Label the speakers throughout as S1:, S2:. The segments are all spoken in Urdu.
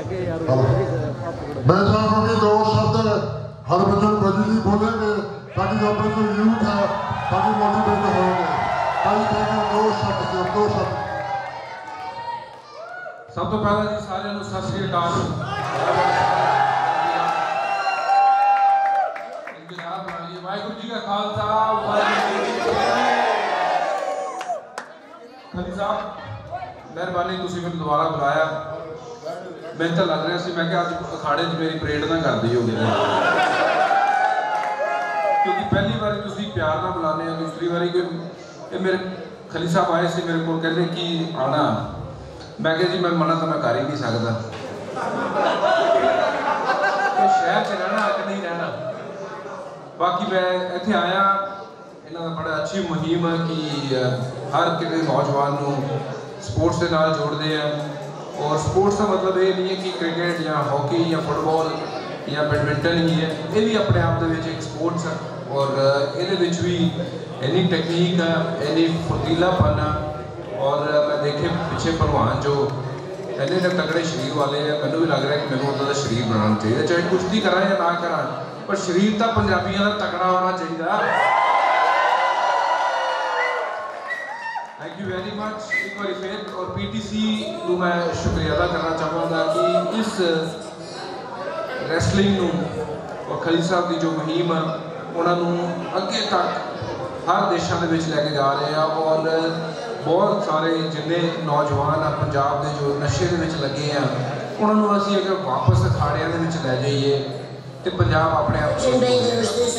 S1: میں چاہتا ہوں کہ دو شبد ہربجن بجو جی بولیں گے تاکہ اپنے جو یوتھ ہے تاکہ موٹیویٹ ہو گے تاکہ کہنا دو شبد جو دو شبد
S2: سب تو پہلے جی سارے نو سر سری اکال انجناب جی کا خالصہ واحد جی مہربانی تسی دوبارہ بلایا ਮੈਨੂੰ ਤਾਂ ਲੱਗ ਰਿਹਾ ਸੀ, ਮੈਂ ਕਿਹਾ ਅੱਜ ਅਖਾੜੇ 'ਚ ਮੇਰੀ ਪਰੇਡ ਨਾ ਕਰਦੀ ਹੋਵੇ। ਕਿਉਂਕਿ ਪਹਿਲੀ ਵਾਰੀ ਤੁਸੀਂ ਪਿਆਰ ਨਾਲ ਬੁਲਾਉਂਦੇ ਹੋ, ਦੂਸਰੀ ਵਾਰੀ ਕੋਈ ਇਹ ਮੇਰੇ ਖਲੀ ਸਾਹਿਬ ਆਏ ਸੀ ਮੇਰੇ ਕੋਲ, ਕਹਿੰਦੇ ਕਿ ਆਣਾ ਮੈਂ ਕਿਹਾ ਜੀ, ਮੈਂ ਮਨਾ ਤਾਂ ਮੈਂ ਕਰ ਹੀ ਨਹੀਂ ਸਕਦਾ। ਕਿ ਸ਼ਹਿਰ 'ਚ ਰਹਿਣਾ ਕਿ ਨਹੀਂ ਰਹਿਣਾ। ਬਾਕੀ ਮੈਂ ਇੱਥੇ ਆਇਆ, ਇਹਨਾਂ ਦਾ ਬੜਾ ਅੱਛੀ ਮੁਹਿੰਮ ਹੈ ਕਿ ਹਰ ਕਿਸੇ ਨੌਜਵਾਨ ਨੂੰ ਸਪੋਰਟਸ ਦੇ ਨਾਲ ਜੋੜਦੇ ਆ। اور سپورٹس کا مطلب یہ نہیں ہے کہ کرکٹ یا ہاکی یا فٹ بال یا بیڈمنٹن ہی ہے۔ یہ بھی اپنے آپ کے ایک سپورٹس ہے اور یہ بھی اینی ٹیکنیک ہے اینی فرتیلا پن ہے اور میں دیکھے پیچھے پروان جو ایسے جو تگڑے شریر والے ہیں مجھے بھی لگ رہا ہے کہ میرے ادھر کا شریر بنانا چاہیے چاہے کشتی کرا یا نہ کرا پر شریر تو پنجابیوں کا تگڑا ہونا چاہیے ਚਾਹੀਦਾ ਥੈਂਕ ਯੂ ਵੈਰੀ ਮੱਚ ਇੱਕ ਵਾਰੀ ਫਿਰ ਔਰ ਪੀਟੀਸੀ ਨੂੰ ਮੈਂ ਸ਼ੁਕਰੀਆ ਅਦਾ ਕਰਨਾ ਚਾਹਾਂਗਾ ਕਿ ਇਸ ਰੈਸਲਿੰਗ ਨੂੰ ਔਰ ਖਲੀ ਸਾਹਿਬ ਦੀ ਜੋ ਮੁਹਿੰਮ ਆ ਉਹਨਾਂ ਨੂੰ ਅੱਗੇ ਤੱਕ ਹਰ ਦੇਸ਼ਾਂ ਦੇ ਵਿੱਚ ਲੈ ਕੇ ਜਾ ਰਹੇ ਆ ਔਰ ਬਹੁਤ ਸਾਰੇ ਜਿੰਨੇ ਨੌਜਵਾਨ ਆ ਪੰਜਾਬ ਦੇ ਜੋ ਨਸ਼ੇ ਦੇ ਵਿੱਚ ਲੱਗੇ ਆ ਉਹਨਾਂ ਨੂੰ ਅਸੀਂ ਅਗਰ ਵਾਪਸ ਅਖਾੜਿਆਂ ਦੇ ਵਿੱਚ ਲੈ ਜਾਈਏ ਤੇ ਪੰਜਾਬ ਆਪਣੇ ਆਪ ਸੁਰੱਖਿਅਤ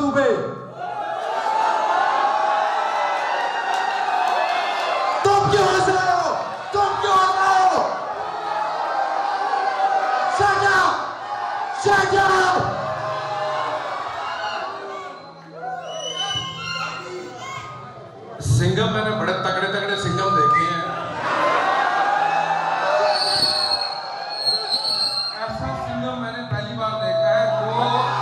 S3: دوبے
S4: تم کیوں رہے ہو تم کیوں رہے ہو سجا سجا
S2: سنگم میں نے بڑے تکڑے تکڑے سنگم دیکھے ہیں ایسا سنگم میں نے پہلی بار دیکھا ہے وہ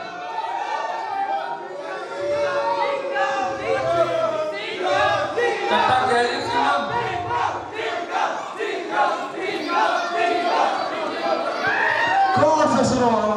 S4: Corsa, Sinola,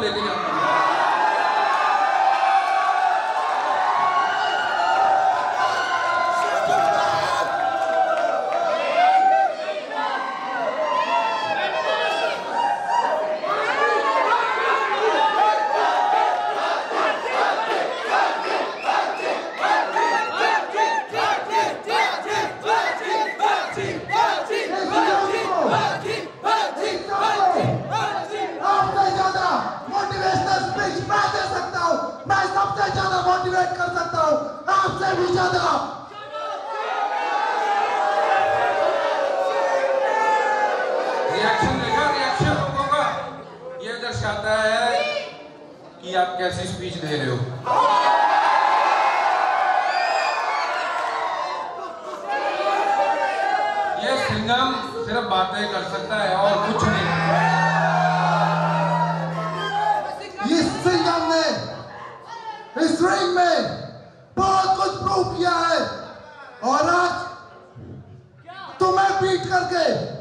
S2: Dia 民
S4: بھی زیادہ
S2: ریاکشن دیکھا ریاکشن لوگوں کا یہ درشاتا ہے کہ آپ کیسی سپیچ دے رہے ہو یہ سنگم صرف باتیں کر سکتا ہے اور کچھ نہیں
S4: اس رنگ میں que